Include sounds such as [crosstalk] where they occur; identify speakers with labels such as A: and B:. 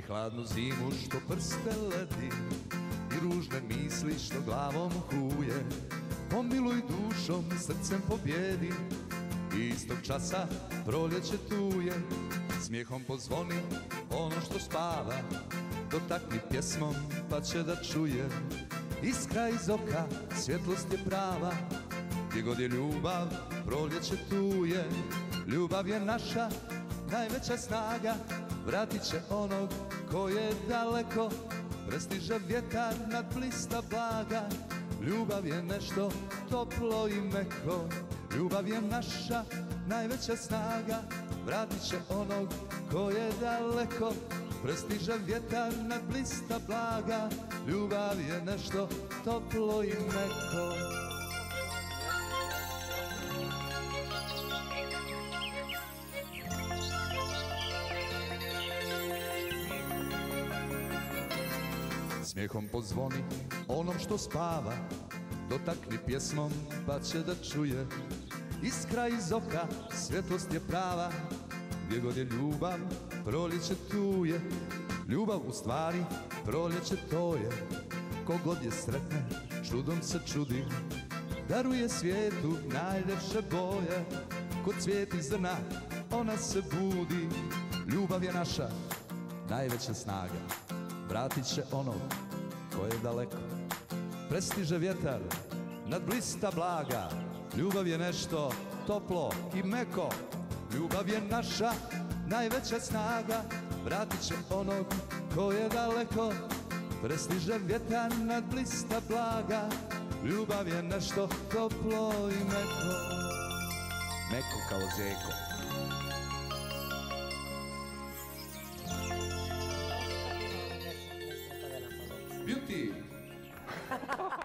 A: hladnu zimu što prste ledi I ružne misli što glavom huje. Pomiluj dušom, srcem pobjedi I istog časa proljeće tu je Smijehom pozvoni ono što spava Dotakni pjesmom pa će da čuje. Iskra iz oka, svjetlost je prava Gdje god je ljubav, proljeće tu je Ljubav je naša najveća snaga Vratit će onog ko je daleko Prestiže vjetar nad blista blaga. Ljubav je nešto toplo i meko Ljubav je naša najveća snaga. Vratit će onog ko je daleko Prestiže vjetar nad blista blaga. Ljubav je nešto toplo i meko Smijehom pozvoni onom što spava Dotakni pjesmom pa će da čuje. Iskra iz oka, svjetlost je prava Gdje god je ljubav, proljeće tu je. Ljubav u stvari, proljeće to je. Kogod je sretne, čudom se čudi. Daruje svijetu najljepše boje. Kod cvijeti zrna, ona se budi. Ljubav je naša najveća snaga. Vratit će onog ko je daleko? Prestiže vjetar nad blista blaga. Ljubav je nešto toplo i meko. Ljubav je naša najveća snaga. Vratit će onog ko je daleko. Prestiže vjetar nad blista blaga. Ljubav je nešto toplo i meko. Meko kao zeko Beauty [laughs]